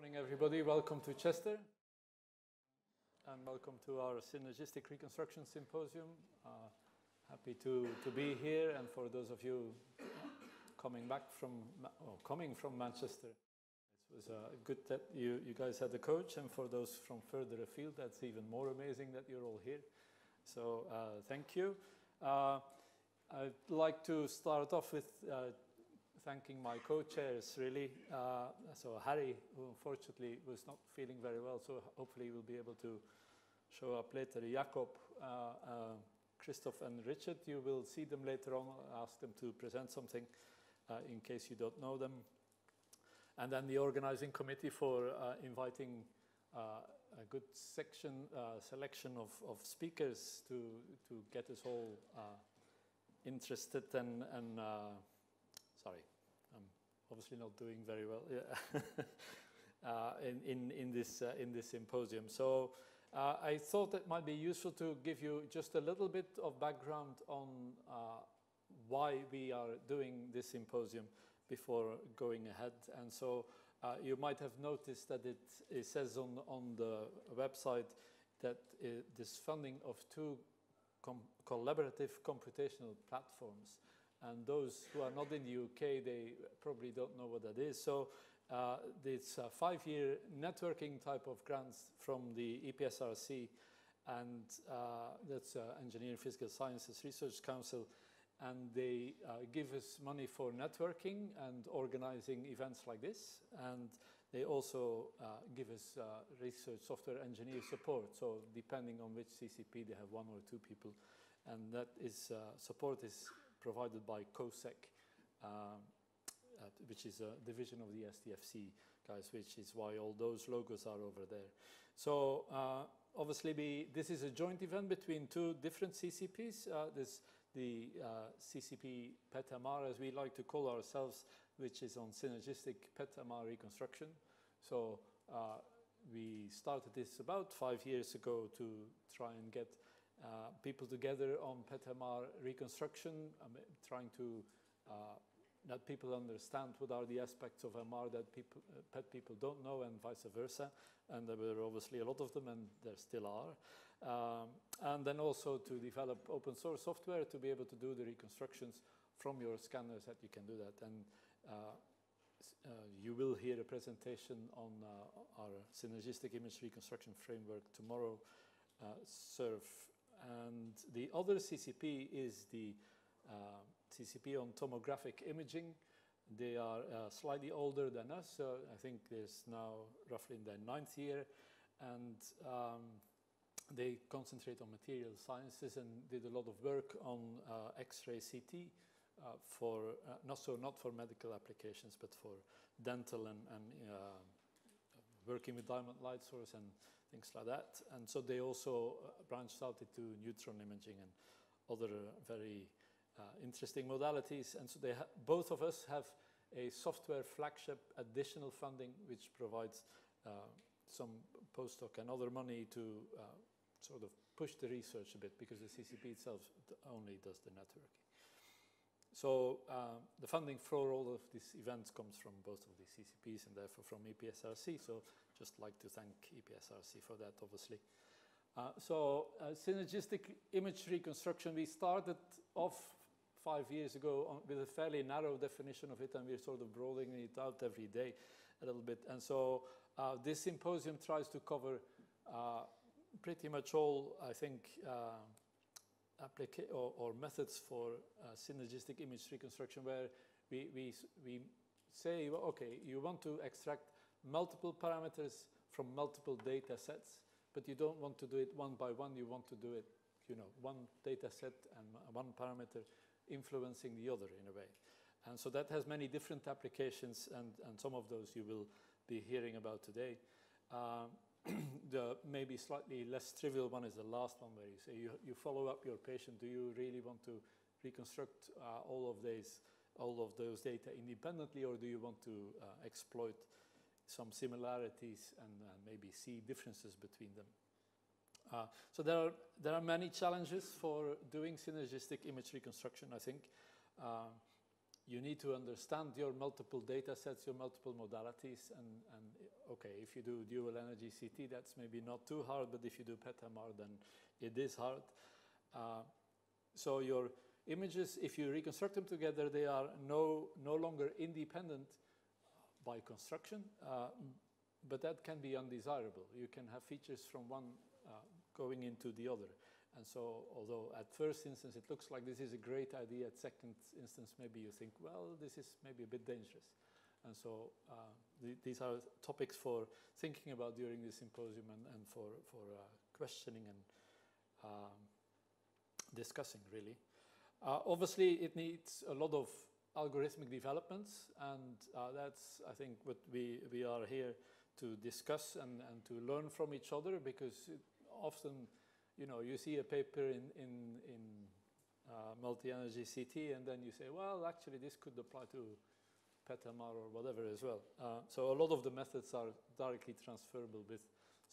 morning, everybody. Welcome to Chester, and welcome to our Synergistic Reconstruction Symposium. Uh, happy to, to be here, and for those of you coming back from, or coming from Manchester, it was uh, good that you, you guys had a coach, and for those from further afield, that's even more amazing that you're all here. So uh, thank you. Uh, I'd like to start off with uh, thanking my co-chairs really. Uh, so Harry, who unfortunately was not feeling very well, so hopefully he will be able to show up later. Jakob, uh, uh, Christoph and Richard, you will see them later on. I'll ask them to present something uh, in case you don't know them. And then the organizing committee for uh, inviting uh, a good section, selection of, of speakers to, to get us all interested and, and sorry, I'm obviously not doing very well yeah. uh, in, in, in, this, uh, in this symposium. So uh, I thought it might be useful to give you just a little bit of background on why we are doing this symposium before going ahead. And so uh, you might have noticed that it, it says on, on the website that uh, this funding of two com collaborative computational platforms and those who are not in the UK, they probably don't know what that is. So uh, it's a five-year networking type of grants from the EPSRC, and uh, that's uh, Engineering Physical Sciences Research Council, and they uh, give us money for networking and organizing events like this, and they also uh, give us uh, research software engineer support. So depending on which CCP, they have one or two people, and that is support is provided by COSEC, uh, which is a division of the STFC guys, which is why all those logos are over there. So uh, obviously, we, this is a joint event between two different CCPs. Uh, this the uh, CCP PET-MR, as we like to call ourselves, which is on synergistic PET-MR reconstruction. So uh, we started this about five years ago to try and get uh, people together on PET-MR reconstruction, um, trying to uh, let people understand what are the aspects of MR that people, uh, PET people don't know and vice versa. And there were obviously a lot of them and there still are. Um, and then also to develop open source software to be able to do the reconstructions from your scanners that you can do that. And uh, uh, you will hear a presentation on uh, our synergistic image reconstruction framework tomorrow, SIRF and the other CCP is the uh, CCP on tomographic imaging. They are uh, slightly older than us, so I think there's now roughly in their ninth year, and um, they concentrate on material sciences and did a lot of work on uh, X-ray CT uh, for uh, not so not for medical applications, but for dental and, and uh, working with diamond light source and things like that. And so they also uh, branched out into neutron imaging and other very uh, interesting modalities. And so they both of us have a software flagship additional funding, which provides uh, some postdoc and other money to sort of push the research a bit because the CCP itself only does the networking. So uh, the funding for all of these events comes from both of these CCPs and therefore from EPSRC. So just like to thank EPSRC for that, obviously. Uh, so uh, synergistic image reconstruction, we started off five years ago on, with a fairly narrow definition of it, and we're sort of broadening it out every day a little bit. And so uh, this symposium tries to cover uh, pretty much all, I think, uh, or, or, methods for uh, synergistic image reconstruction where we, we, we say, well, okay, you want to extract multiple parameters from multiple data sets, but you don't want to do it one by one. You want to do it, you know, one data set and one parameter influencing the other in a way. And so that has many different applications, and, and some of those you will be hearing about today. Uh, the maybe slightly less trivial one is the last one where you say you, you follow up your patient. Do you really want to reconstruct uh, all of these, all of those data independently, or do you want to uh, exploit some similarities and uh, maybe see differences between them? Uh, so there are, there are many challenges for doing synergistic image reconstruction, I think. Uh, you need to understand your multiple data sets, your multiple modalities, and, and okay, if you do dual energy CT, that's maybe not too hard, but if you do PET-MR, then it is hard. Uh, so your images, if you reconstruct them together, they are no, no longer independent by construction, uh, but that can be undesirable. You can have features from one uh, going into the other. And so, although at first instance it looks like this is a great idea, at second instance maybe you think, well, this is maybe a bit dangerous. And so uh, th these are topics for thinking about during the symposium and, and for, for uh, questioning and um, discussing, really. Uh, obviously, it needs a lot of algorithmic developments, and uh, that's, I think, what we, we are here to discuss and, and to learn from each other, because often you know, you see a paper in, in, in uh, multi-energy CT and then you say, well, actually this could apply to PET-MR or whatever as well. Uh, so a lot of the methods are directly transferable with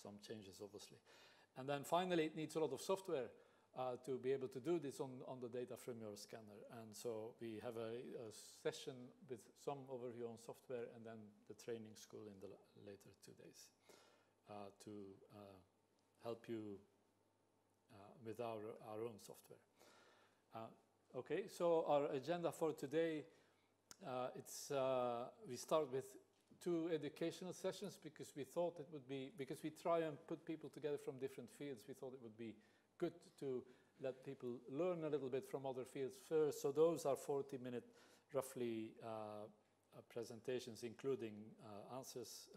some changes, obviously. And then finally, it needs a lot of software uh, to be able to do this on, on the data from your scanner. And so we have a, a, session with some overview on software and then the training school in the later two days uh, to uh, help you uh, with our, our own software. Uh, okay, so our agenda for today, uh, it's, we start with two educational sessions because we thought it would be, because we try and put people together from different fields, we thought it would be good to let people learn a little bit from other fields first. So those are 40 minute, roughly, uh, uh, presentations, including uh, answers,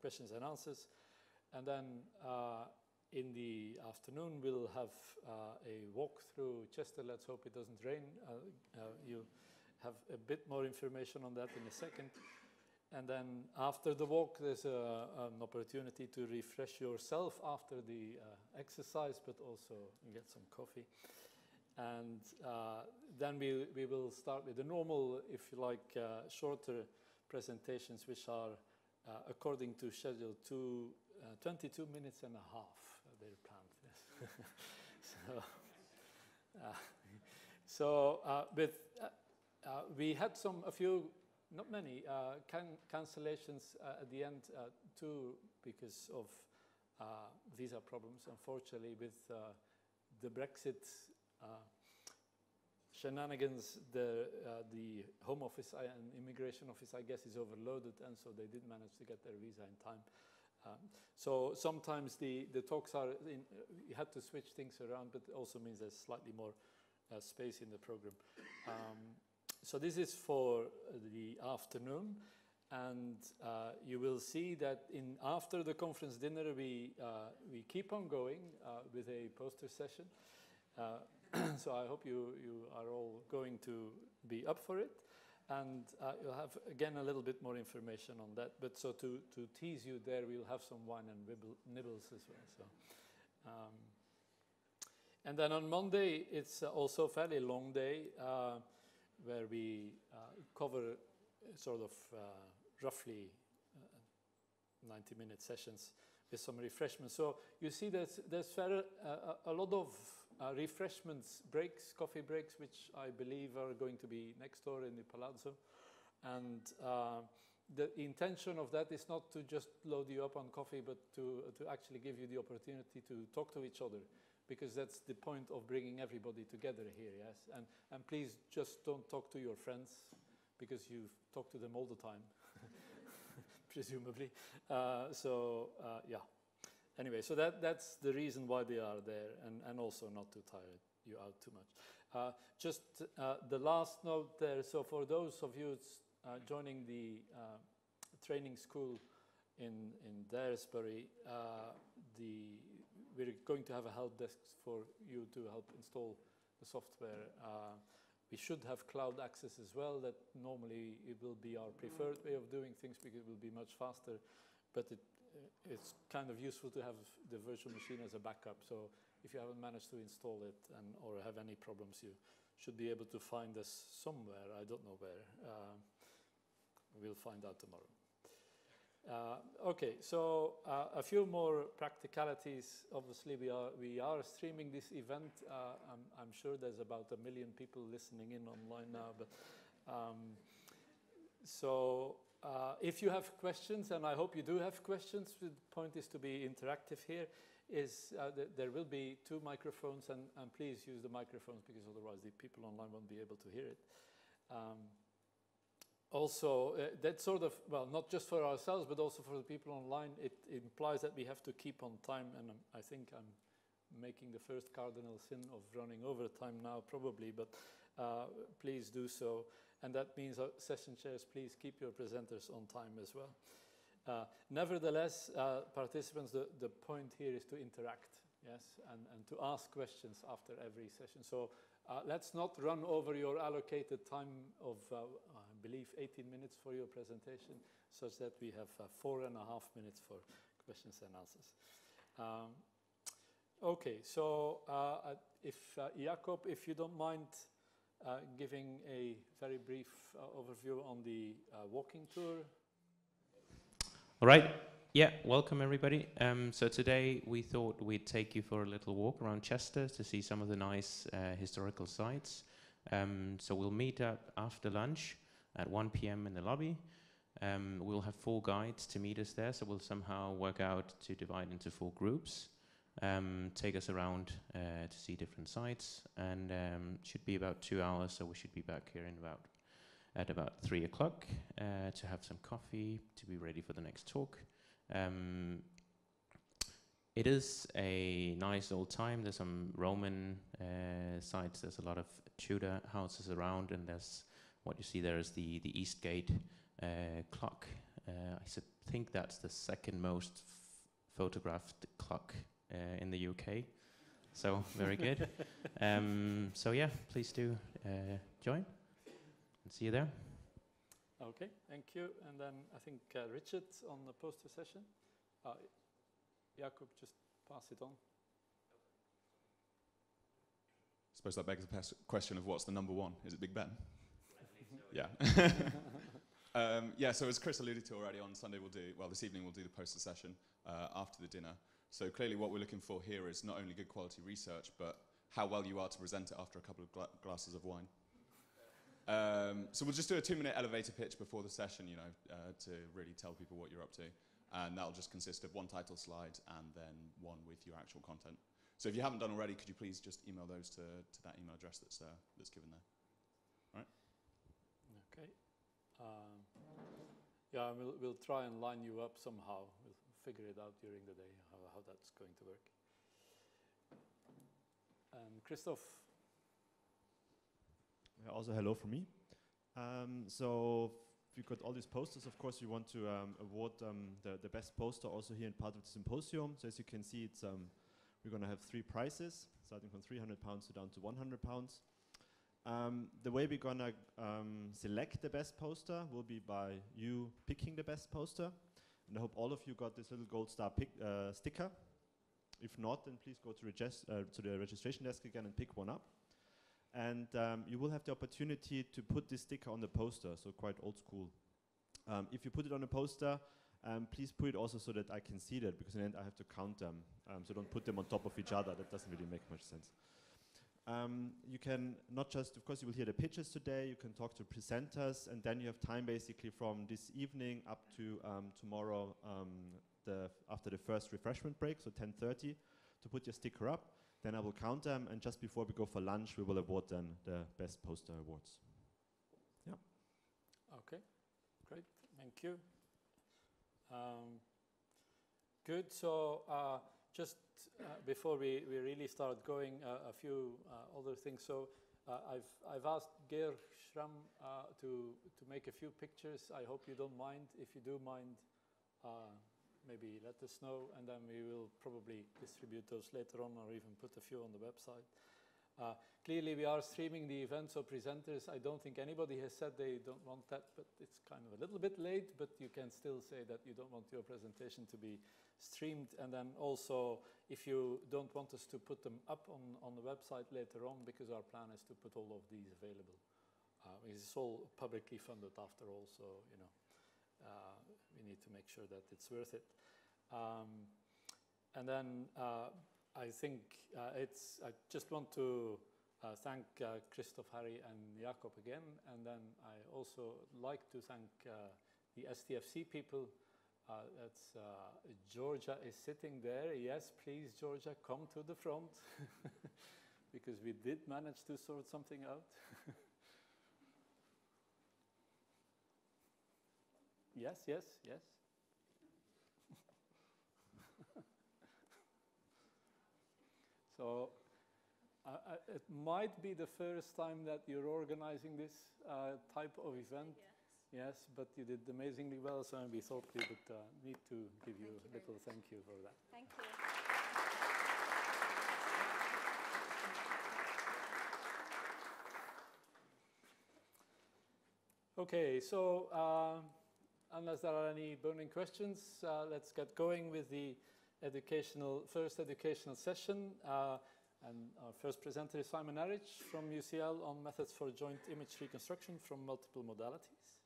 questions and answers. And then in the afternoon, we'll have uh, a walk through Chester. Let's hope it doesn't rain. Uh, uh, you have a bit more information on that in a second. And then after the walk, there's a, an opportunity to refresh yourself after the uh, exercise, but also get some coffee. And uh, then we, we will start with the normal, if you like, uh, shorter presentations, which are, according to schedule, two, 22 minutes and a half they're planned. so, uh, so uh, with, uh, uh, we had some, a few, not many, uh, can cancellations at the end too because of visa problems, unfortunately, with the Brexit shenanigans, the, uh, the Home Office and Immigration Office, I guess, is overloaded, and so they did manage to get their visa in time. Um, so sometimes the, the talks are, in, you had to switch things around, but it also means there's slightly more uh, space in the program. Um, so this is for the afternoon, and uh, you will see that in after the conference dinner, we, uh, we keep on going uh, with a poster session. Uh, so I hope you, you are all going to be up for it. And uh, you'll have, again, a little bit more information on that. But so to, to tease you there, we'll have some wine and wibble, nibbles as well. So, um, and then on Monday, it's uh, also a fairly long day uh, where we uh, cover sort of uh, roughly 90-minute sessions with some refreshments. So you see there's, there's fair, a lot of uh, refreshments breaks, coffee breaks, which I believe are going to be next door in the Palazzo. And uh, the intention of that is not to just load you up on coffee, but to, to actually give you the opportunity to talk to each other, because that's the point of bringing everybody together here, yes? And, and please just don't talk to your friends, because you talk to them all the time, presumably. Uh, so, uh, yeah anyway, so that, that's the reason why they are there and, and also not to tire you out too much. Uh, just uh, the last note there, so for those of you uh, joining the uh, training school in, in Daresbury, the, we're going to have a help desk for you to help install the software. Uh, we should have cloud access as well, that normally it will be our preferred way of doing things because it will be much faster, but it it's kind of useful to have the virtual machine as a backup. So if you haven't managed to install it and or have any problems, you should be able to find us somewhere. I don't know where. Uh, we'll find out tomorrow. Uh, okay, so uh, a few more practicalities. Obviously, we are we are streaming this event. Uh, I'm, I'm, sure there's about a million people listening in online now, but Um, so uh, if you have questions, and I hope you do have questions, the point is to be interactive here, is uh, th there will be two microphones, and, and, please use the microphones because otherwise the people online won't be able to hear it. Um, also, uh, that sort of, well, not just for ourselves, but also for the people online, it, it implies that we have to keep on time, and um, I think I'm making the first cardinal sin of running over time now, probably, but uh, please do so. And that means uh, session chairs, please keep your presenters on time as well. Uh, nevertheless, uh, participants, the, the point here is to interact, yes, and, and to ask questions after every session. So uh, let's not run over your allocated time of, uh, believe, 18 minutes for your presentation, such that we have uh, four and a half minutes for questions and answers. Um, okay, so uh, if uh, Jakob, if you don't mind uh, giving a very brief overview on the walking tour. All right. Yeah, welcome everybody. Um, so today we thought we'd take you for a little walk around Chester to see some of the nice uh, historical sites. Um, so we'll meet up after lunch at 1 p.m. in the lobby. Um, we'll have four guides to meet us there, so we'll somehow work out to divide into four groups, um, take us around uh, to see different sites, and um, should be about two hours, so we should be back here in about at about three o'clock uh, to have some coffee, to be ready for the next talk. Um, it is a nice old time. There's some Roman uh, sites. There's a lot of Tudor houses around, and there's what you see there is the the East Gate uh, clock. Uh, I think that's the second most photographed clock uh, in the UK. So very good. um, so yeah, please do uh, join and see you there. Okay, thank you. And then I think uh, Richard on the poster session. Uh, Jakob, just pass it on. I suppose that begs the question of what's the number one? Is it Big Ben? So, yeah. um, yeah, so as Kris alluded to already, on Sunday we'll do, well, this evening we'll do the poster session uh, after the dinner. So clearly what we're looking for here is not only good quality research, but how well you are to present it after a couple of gla glasses of wine. Um, so we'll just do a two-minute elevator pitch before the session, you know, uh, to really tell people what you're up to. And that'll just consist of one title slide and then one with your actual content. So if you haven't done already, could you please just email those to, to that email address that's, uh, that's given there. All right? Okay. Um, yeah, we'll, we'll try and line you up somehow. We'll figure it out during the day, how, how that's going to work. Um, Christoph, also hello from me. Um, so we got all these posters. Of course, we want to um, award um, the, the best poster also here in part of the symposium. So as you can see, it's um, we're going to have three prizes, starting from 300 pounds to down to 100 pounds. Um, the way we're to um, select the best poster will be by you picking the best poster. And I hope all of you got this little gold star uh, sticker. If not, then please go to, uh, to the registration desk again and pick one up. And um, you will have the opportunity to put this sticker on the poster, so quite old school. Um, if you put it on a poster, um, please put it also so that I can see that, because in the end I have to count them. Um, so don't put them on top of each other, that doesn't really make much sense. Um, you can not just, of course, you will hear the pitches today, you can talk to presenters, and then you have time basically from this evening up to um, tomorrow the after the first refreshment break, so 10.30, to put your sticker up. Then I will count them, and just before we go for lunch, we will award then the best poster awards. Yeah. Okay, great, thank you. Um, good, so uh, just uh, before we, we really start going, uh, a few uh, other things. So uh, I've, I've asked Georg Schramm uh, to, to make a few pictures. I hope you don't mind. If you do mind, maybe let us know, and then we will probably distribute those later on or even put a few on the website. Uh, clearly, we are streaming the event, so presenters, I don't think anybody has said they don't want that, but it's kind of a little bit late, but you can still say that you don't want your presentation to be streamed. And then also, if you don't want us to put them up on, on the website later on, because our plan is to put all of these available. Uh, it's all publicly funded after all, so, you know, uh, we need to make sure that it's worth it. Um, and then uh, I think uh, it's, I just want to uh, thank uh, Christoph, Harry, and Jakob again. And then I also like to thank uh, the STFC people. Uh, that's uh, Georgia is sitting there. Yes, please, Georgia, come to the front because we did manage to sort something out. yes, yes, yes. So uh, uh, it might be the first time that you're organizing this uh, type of event. Yes. Yes, but you did amazingly well, so we thought we would uh, need to give you you a little thank you for that. Thank you. Okay, so uh, unless there are any burning questions, uh, let's get going with the educational first educational session. Uh, and our first presenter is Simon Arridge from UCL on methods for joint image reconstruction from multiple modalities.